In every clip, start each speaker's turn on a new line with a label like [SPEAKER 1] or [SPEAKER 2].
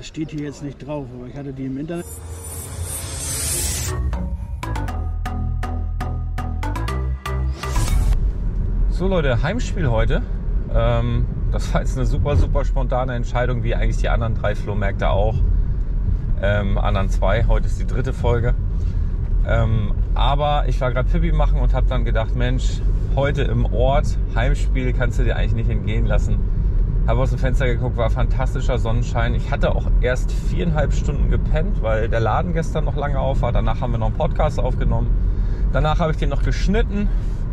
[SPEAKER 1] Das steht hier jetzt nicht drauf, aber ich hatte die im Internet.
[SPEAKER 2] So Leute, Heimspiel heute. Ähm, das war jetzt eine super, super spontane Entscheidung, wie eigentlich die anderen drei Flohmärkte auch. Ähm, anderen zwei. Heute ist die dritte Folge. Ähm, aber ich war gerade Pippi machen und habe dann gedacht, Mensch, heute im Ort, Heimspiel kannst du dir eigentlich nicht entgehen lassen. Habe aus dem Fenster geguckt, war fantastischer Sonnenschein. Ich hatte auch erst viereinhalb Stunden gepennt, weil der Laden gestern noch lange auf war. Danach haben wir noch einen Podcast aufgenommen. Danach habe ich den noch geschnitten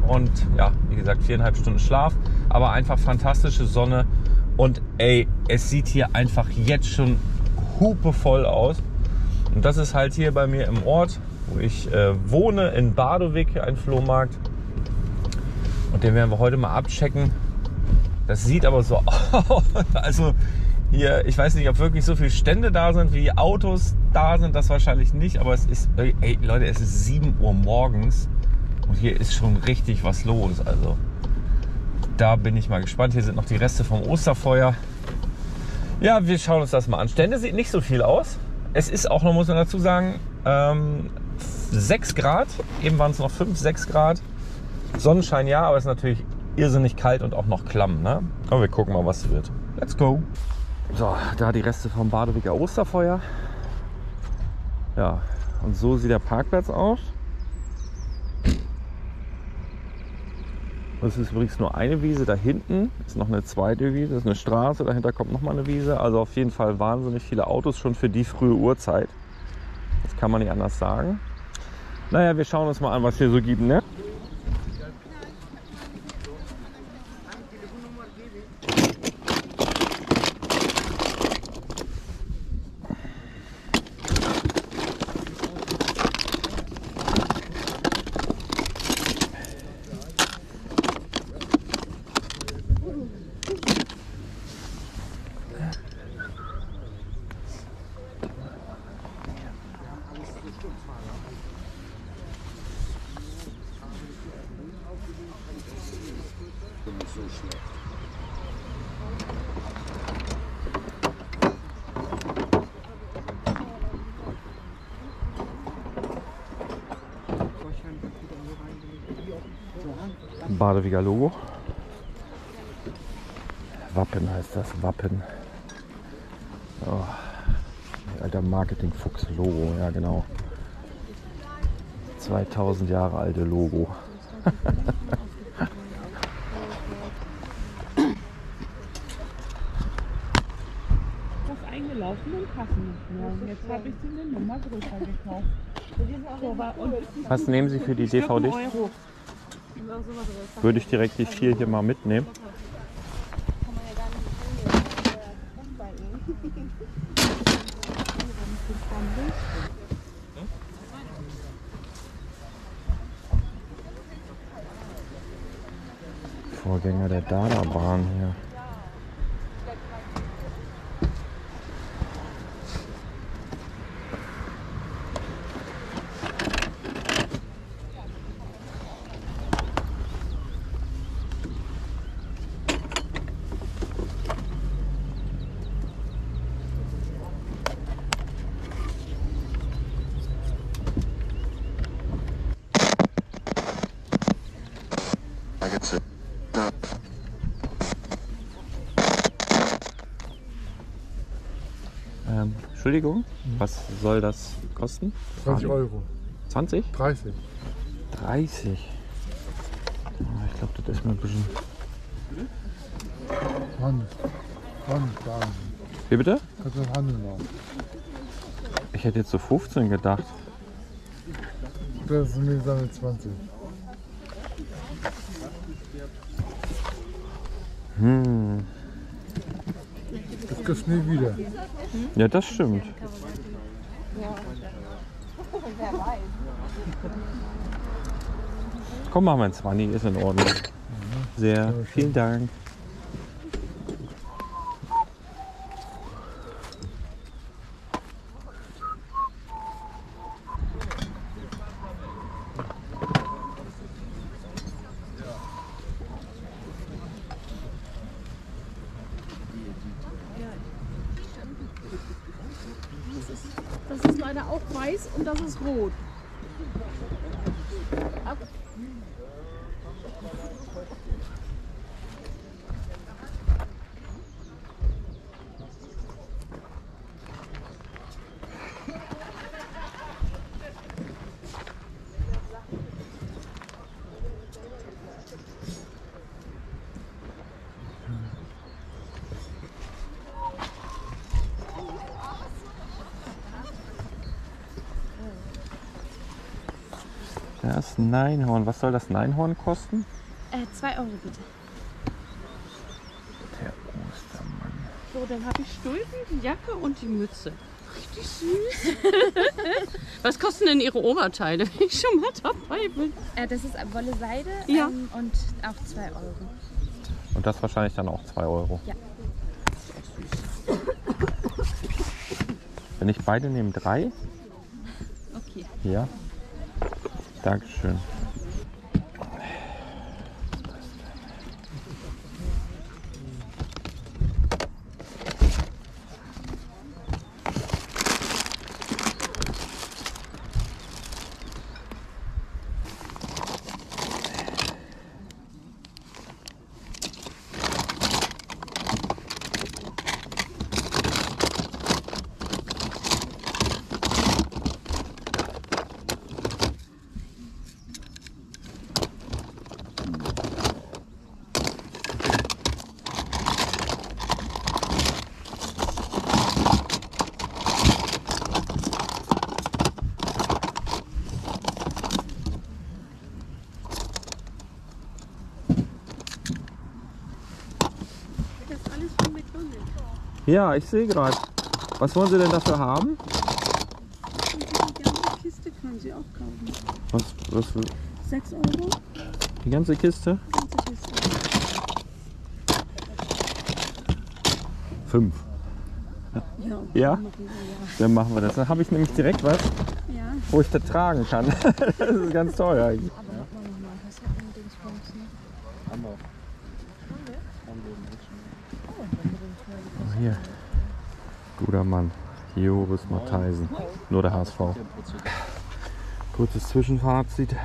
[SPEAKER 2] und ja, wie gesagt, viereinhalb Stunden Schlaf. Aber einfach fantastische Sonne. Und ey, es sieht hier einfach jetzt schon hupevoll aus. Und das ist halt hier bei mir im Ort, wo ich äh, wohne, in Badowik, ein Flohmarkt. Und den werden wir heute mal abchecken. Das sieht aber so aus. Also hier, ich weiß nicht, ob wirklich so viele Stände da sind, wie Autos da sind. Das wahrscheinlich nicht. Aber es ist, ey Leute, es ist 7 Uhr morgens. Und hier ist schon richtig was los. Also da bin ich mal gespannt. Hier sind noch die Reste vom Osterfeuer. Ja, wir schauen uns das mal an. Stände sieht nicht so viel aus. Es ist auch noch, muss man dazu sagen, ähm, 6 Grad. Eben waren es noch 5, 6 Grad. Sonnenschein ja, aber es ist natürlich irrsinnig kalt und auch noch klamm. Ne? Aber wir gucken mal, was wird. Let's go. So, da die Reste vom Badewicker Osterfeuer. Ja, und so sieht der Parkplatz aus. Das ist übrigens nur eine Wiese. Da hinten ist noch eine zweite Wiese, das ist eine Straße. Dahinter kommt noch mal eine Wiese. Also auf jeden Fall wahnsinnig viele Autos schon für die frühe Uhrzeit. Das kann man nicht anders sagen. Naja, wir schauen uns mal an, was hier so gibt. Ne? Badewiger Logo. Wappen heißt das, Wappen. Oh, alter Marketing-Fuchs-Logo, ja genau. 2000 Jahre alte Logo.
[SPEAKER 3] eingelaufen und passen nicht mehr. Und jetzt habe ich sie eine Nummer größer gekauft. So, war- und
[SPEAKER 2] Was nehmen Sie für die DVD?
[SPEAKER 3] Euro.
[SPEAKER 2] Würde ich direkt die vier hier mal mitnehmen. Vorgänger der Dada-Bahn hier. Ähm, Entschuldigung, was soll das kosten?
[SPEAKER 4] 20 Euro.
[SPEAKER 2] 20?
[SPEAKER 4] 30.
[SPEAKER 2] 30. Ah, Ich glaube, das ist mir ein bisschen.
[SPEAKER 4] Hand. Hand, da.
[SPEAKER 2] Wie bitte?
[SPEAKER 4] Kannst du handeln auch.
[SPEAKER 2] Ich hätte jetzt so 15 gedacht.
[SPEAKER 4] Das ist mir seine 20.
[SPEAKER 2] Hm.
[SPEAKER 4] Das gibt's nie wieder.
[SPEAKER 2] Ja, das stimmt. Komm, machen wir ein 20, ist in Ordnung. Sehr, vielen Dank.
[SPEAKER 3] Das ist leider auch weiß und das ist rot.
[SPEAKER 2] Das Neinhorn. Was soll das Neinhorn kosten?
[SPEAKER 3] Äh, 2 Euro bitte.
[SPEAKER 2] Der Ostermann.
[SPEAKER 3] So, dann habe ich Stulpen, die Jacke und die Mütze. Richtig süß. Was kosten denn Ihre Oberteile, wenn ich schon mal dabei bin?
[SPEAKER 5] Äh, das ist Wolle Seide
[SPEAKER 3] Ja.
[SPEAKER 5] ähm, und auch 2 Euro.
[SPEAKER 2] Und das wahrscheinlich dann auch 2 Euro.
[SPEAKER 5] Ja.
[SPEAKER 2] Wenn ich beide nehme, drei?
[SPEAKER 5] Okay.
[SPEAKER 2] Ja. Dankeschön.
[SPEAKER 3] Das ist alles von McDonalds.
[SPEAKER 2] Ja, ich sehe gerade. Was wollen Sie denn dafür haben?
[SPEAKER 3] Und die ganze Kiste können Sie auch kaufen.
[SPEAKER 2] Was, was,
[SPEAKER 3] 6 Euro,
[SPEAKER 2] die ganze Kiste?
[SPEAKER 3] ganze Kiste.
[SPEAKER 2] Fünf.
[SPEAKER 3] Ja.
[SPEAKER 2] Ja?
[SPEAKER 3] machen wir,
[SPEAKER 2] Dann machen wir das. Dann habe ich nämlich direkt was,
[SPEAKER 3] Ja. ja.
[SPEAKER 2] wo ich das tragen kann. das ist ganz toll eigentlich.
[SPEAKER 5] Aber nochmal, nochmal. Was hat denn Dingsbums, ne?
[SPEAKER 2] Hier. Guter Mann. Joris Matheisen. Nur der HSV. Kurzes Zwischenfazit.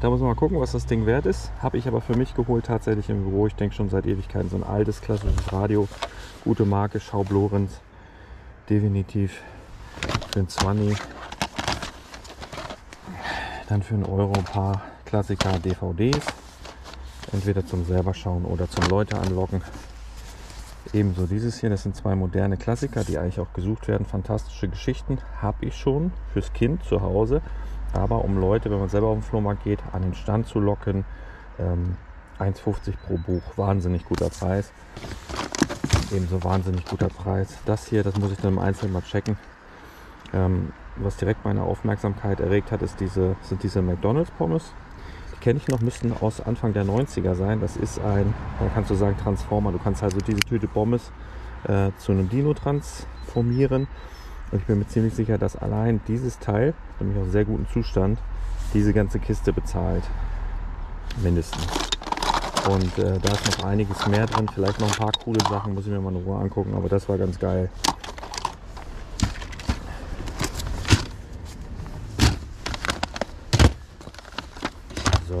[SPEAKER 2] Da muss man mal gucken, was das Ding wert ist. Habe ich aber für mich geholt tatsächlich im Büro. Ich denke schon seit Ewigkeiten. So ein altes, klassisches Radio. Gute Marke, Schaub Lorenz. Definitiv für ein 20. Dann für einen Euro ein paar Klassiker DVDs. Entweder zum selber schauen oder zum Leute anlocken. Ebenso dieses hier, das sind zwei moderne Klassiker, die eigentlich auch gesucht werden. Fantastische Geschichten habe ich schon fürs Kind zu Hause. Aber um Leute, wenn man selber auf den Flohmarkt geht, an den Stand zu locken, ähm, 1,50 pro Buch, wahnsinnig guter Preis. Ebenso wahnsinnig guter Preis. Das hier, das muss ich dann im Einzelnen mal checken. Ähm, was direkt meine Aufmerksamkeit erregt hat, ist diese, sind diese McDonalds Pommes. Die kenne ich noch, müssten aus Anfang der 90er sein. Das ist ein, man kannst du sagen, Transformer. Du kannst also diese Tüte Pommes äh, zu einem Dino transformieren. Und ich bin mir ziemlich sicher, dass allein dieses Teil, nämlich auch sehr guten Zustand, diese ganze Kiste bezahlt. Mindestens. Und äh, da ist noch einiges mehr drin. Vielleicht noch ein paar coole Sachen, muss ich mir mal in Ruhe angucken. Aber das war ganz geil. So,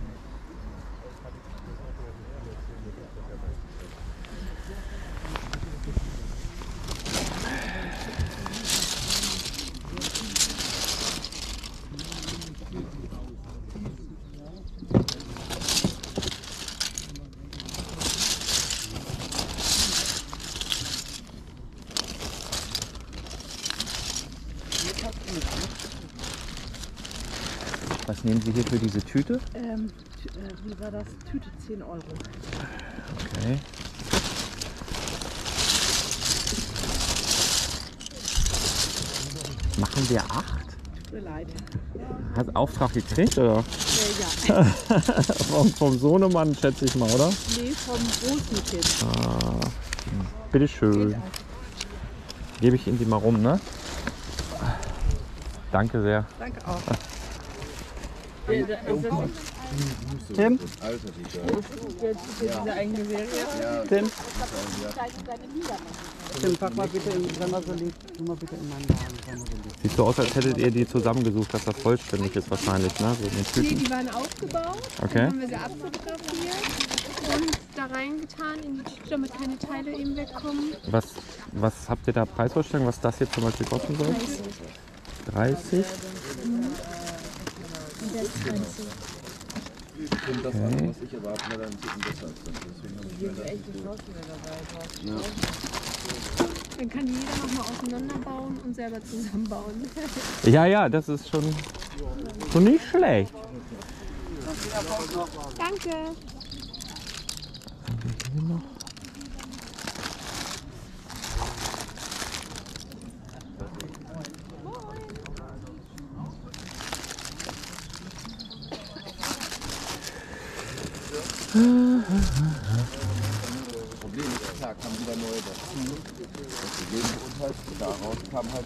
[SPEAKER 2] nehmen Sie hier für diese Tüte?
[SPEAKER 3] Ähm, äh, wie war das? Tüte 10 Euro.
[SPEAKER 2] Okay. Machen wir acht?
[SPEAKER 3] Tut mir leid.
[SPEAKER 2] Hast Auftrag gekriegt oder?
[SPEAKER 3] Äh, ja,
[SPEAKER 2] vom, vom Sohnemann schätze ich mal, oder?
[SPEAKER 3] nee, vom großen Kind.
[SPEAKER 2] Bitteschön. Gebe ich Ihnen die mal rum, ne? Danke sehr.
[SPEAKER 3] Danke auch.
[SPEAKER 1] Tim?
[SPEAKER 3] Diese eigene Serie.
[SPEAKER 1] Tim? Tim, pack mal bitte, in, liegt, tu mal bitte in meinen Wagen.
[SPEAKER 2] Sieht so aus, als hättet ihr die zusammengesucht, dass das vollständig ist wahrscheinlich, ne? So
[SPEAKER 5] Nee, die waren aufgebaut.
[SPEAKER 2] Okay.
[SPEAKER 5] Dann haben wir sie abfotografiert und da reingetan in die Tüte, damit keine Teile eben wegkommen.
[SPEAKER 2] Was, was habt ihr da Preisvorstellungen, was das hier zum Beispiel kosten soll? 30?
[SPEAKER 5] Und das 20.
[SPEAKER 2] Okay.
[SPEAKER 6] Ich erwarte mir dann einen Ticken besser als das. Deswegen habe ich mir das
[SPEAKER 5] Dann kann die jeder nochmal auseinanderbauen und selber zusammenbauen.
[SPEAKER 2] Ja, ja, das ist schon, schon nicht schlecht.
[SPEAKER 5] Danke.
[SPEAKER 6] Problem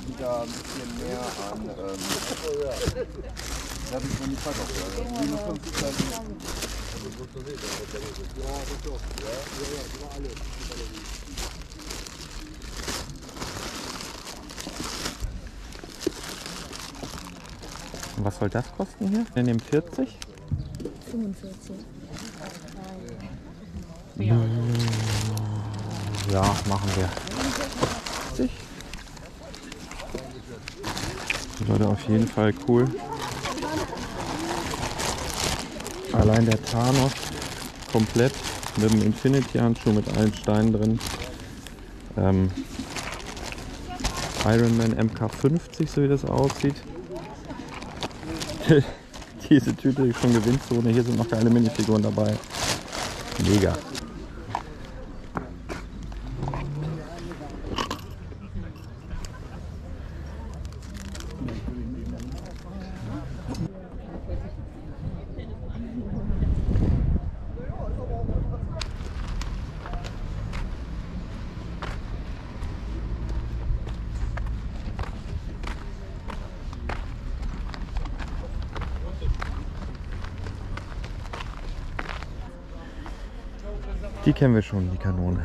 [SPEAKER 6] wieder ein bisschen mehr an, ähm, das ist noch nicht verkauft. Also 57 Cent.
[SPEAKER 2] Und was soll das kosten hier? Wir nehmen 40?
[SPEAKER 5] 45.
[SPEAKER 2] Ja, machen wir. 50? Die Leute, auf jeden Fall cool. Allein der Thanos komplett mit dem Infinity-Handschuh mit allen Steinen drin. Ähm, Ironman MK50, so wie das aussieht. Diese Tüte ist schon Gewinnzone. Hier sind noch geile Minifiguren dabei. Mega. Die kennen wir schon, die Kanone.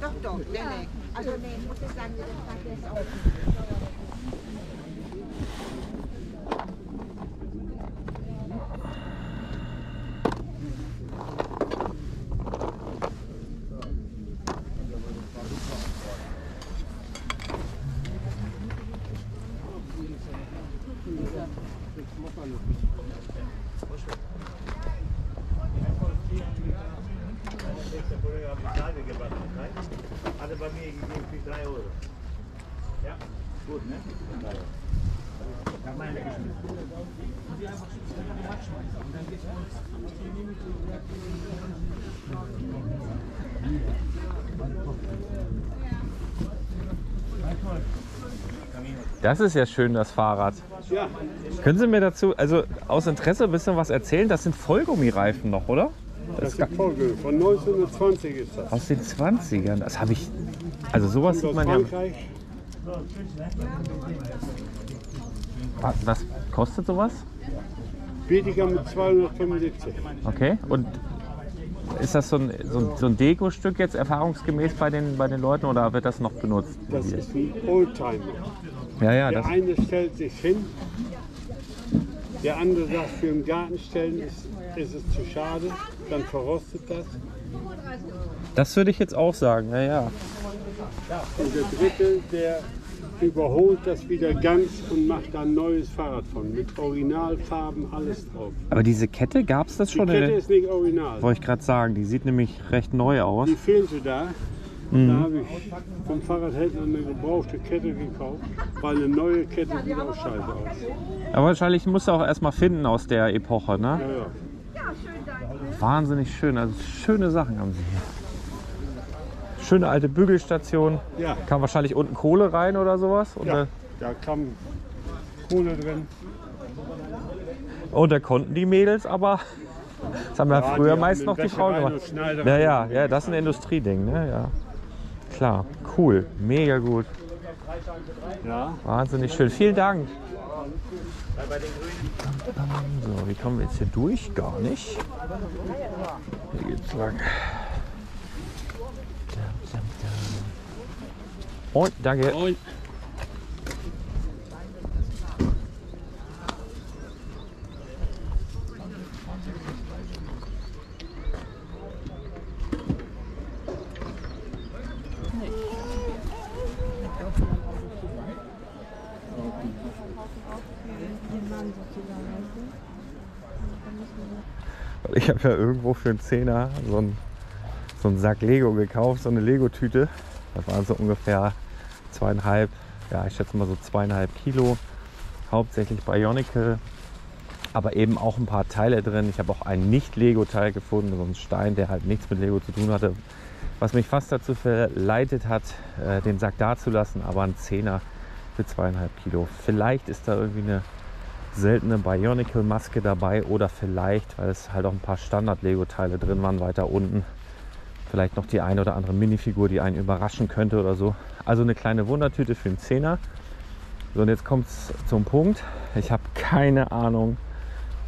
[SPEAKER 7] Doch, doch, nee, nee. Also nee, muss ich sagen, der Tag ist auch.
[SPEAKER 8] Hatte bei mir gegeben für 3 Euro. Ja, gut, ne? Ich hab meine geschmissen.
[SPEAKER 2] Das ist ja schön, das Fahrrad.
[SPEAKER 1] Ja,
[SPEAKER 2] Können Sie mir dazu, also aus Interesse ein bisschen was erzählen? Das sind Vollgummireifen noch, oder?
[SPEAKER 9] Das ist Vogel. Von 1920 ist das.
[SPEAKER 2] Aus den 20ern. Das habe ich. Also sowas sieht man ja.
[SPEAKER 9] Frankreich.
[SPEAKER 2] Was, was kostet sowas?
[SPEAKER 9] Billiger mit 275.
[SPEAKER 2] Okay. Und ist das so ein, so ein, so ein Deko-Stück jetzt erfahrungsgemäß bei den, bei den Leuten oder wird das noch benutzt?
[SPEAKER 9] Das ist ein Oldtimer.
[SPEAKER 2] ja, ja,
[SPEAKER 9] Der eine stellt sich hin, der andere sagt, für im Garten stellen ist, ist es zu schade, dann verrostet das.
[SPEAKER 2] das würde ich jetzt auch sagen. Ja, ja.
[SPEAKER 9] Und der dritte, der überholt das wieder ganz und macht da ein neues Fahrrad von. Mit Originalfarben, alles drauf.
[SPEAKER 2] Aber diese Kette gab es das
[SPEAKER 9] Die
[SPEAKER 2] schon?
[SPEAKER 9] Kette
[SPEAKER 2] oder?
[SPEAKER 9] ist nicht original.
[SPEAKER 2] Wollte ich gerade sagen, die sieht nämlich recht neu aus.
[SPEAKER 9] Die fehlte da.
[SPEAKER 2] Mhm.
[SPEAKER 9] Da habe ich vom Fahrradhändler eine gebrauchte Kette gekauft, weil eine neue Kette sieht auch scheiße aus.
[SPEAKER 2] Aber wahrscheinlich musst du auch erstmal finden aus der Epoche, ne?
[SPEAKER 9] Ja, ja.
[SPEAKER 2] Wahnsinnig schön. Also schöne Sachen haben sie hier. Schöne alte Bügelstation.
[SPEAKER 9] Ja.
[SPEAKER 2] Kam wahrscheinlich unten Kohle rein oder sowas. Und,
[SPEAKER 9] Ja,
[SPEAKER 2] da,
[SPEAKER 9] kam Kohle drin.
[SPEAKER 2] und da konnten die Mädels aber. Das haben ja,
[SPEAKER 9] Ja,
[SPEAKER 2] früher meist noch die Frauen gemacht. Ja, ja, ja, das ist ein Industrieding, ne? Ja. Klar, cool, mega gut.
[SPEAKER 9] Ja.
[SPEAKER 2] Wahnsinnig schön. Vielen Dank. So, wie kommen wir jetzt hier durch? Gar nicht. Hier geht's lang. Und danke.
[SPEAKER 9] Und
[SPEAKER 2] Ich habe ja irgendwo für einen Zehner so einen, so einen Sack Lego gekauft, so eine Lego-Tüte. Das waren so ungefähr zweieinhalb, ja ich schätze mal so zweieinhalb Kilo. Hauptsächlich Bionicle, aber eben auch ein paar Teile drin. Ich habe auch einen Nicht-Lego-Teil gefunden, so einen Stein, der halt nichts mit Lego zu tun hatte. Was mich fast dazu verleitet hat, äh, den Sack dazulassen, aber ein Zehner für zweieinhalb Kilo. Vielleicht ist da irgendwie eine seltene Bionicle-Maske dabei oder vielleicht, weil es halt auch ein paar Standard-Lego-Teile drin waren, weiter unten, vielleicht noch die eine oder andere Minifigur, die einen überraschen könnte oder so. Also eine kleine Wundertüte für einen Zehner. So, und jetzt kommt es zum Punkt. Ich habe keine Ahnung,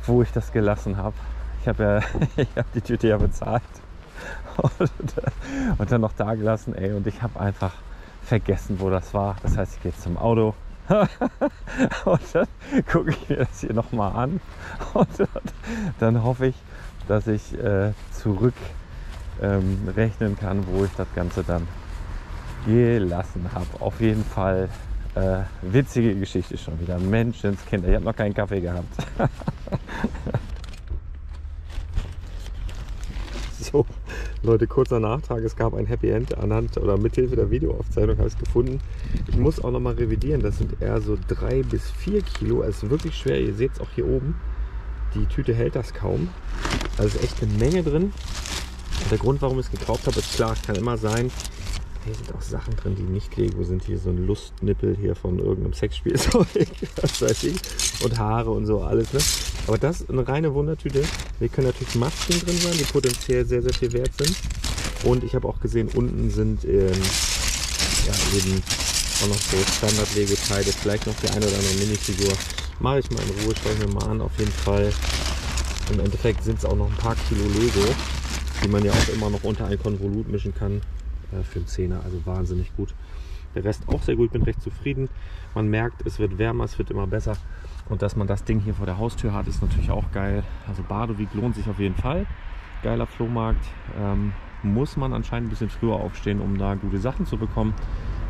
[SPEAKER 2] wo ich das gelassen habe. Ich habe ja ich hab die Tüte ja bezahlt und, und dann noch da gelassen. Ey, und ich habe einfach vergessen, wo das war. Das heißt, ich gehe zum Auto, und dann gucke ich mir das hier nochmal an und dann, dann hoffe ich, dass ich äh, zurück ähm, kann, wo ich das Ganze dann gelassen habe. Auf jeden Fall äh, witzige Geschichte schon wieder. Menschenskinder. Ich habe noch keinen Kaffee gehabt. so, Leute, kurzer Nachtrag. Es gab ein Happy End anhand oder mithilfe der Videoaufzeichnung habe ich es gefunden. Ich muss auch noch mal revidieren. Das sind eher so drei bis vier Kilo. Es ist wirklich schwer. Ihr seht es auch hier oben. Die Tüte hält das kaum. Also ist echt eine Menge drin. Der Grund, warum ich es gekauft habe, ist klar, es kann immer sein, hier sind auch Sachen drin, die nicht Lego sind. Hier so ein Lustnippel hier von irgendeinem Sexspielzeug, was weiß ich. Und Haare und so alles. Ne? Aber das ist eine reine Wundertüte. Hier können natürlich Masken drin sein, die potenziell sehr, sehr viel wert sind. Und ich habe auch gesehen, unten sind ähm, ja, eben auch noch so Standard-Lego-Teile. Vielleicht noch die eine oder andere Minifigur. Mache ich mal in Ruhe, schaue ich mir mal an. Auf jeden Fall. Im Endeffekt sind es auch noch ein paar Kilo Lego, die man ja auch immer noch unter ein Konvolut mischen kann für einen Zehner. Also wahnsinnig gut. Der Rest auch sehr gut, bin recht zufrieden. Man merkt, es wird wärmer, es wird immer besser. Und dass man das Ding hier vor der Haustür hat, ist natürlich auch geil. Also Badewig lohnt sich auf jeden Fall. Geiler Flohmarkt. Ähm, muss man anscheinend ein bisschen früher aufstehen, um da gute Sachen zu bekommen.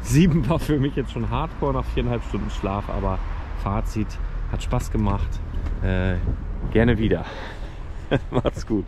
[SPEAKER 2] Sieben war für mich jetzt schon hardcore nach viereinhalb Stunden Schlaf, aber Fazit, hat Spaß gemacht. Äh, gerne wieder. Macht's gut.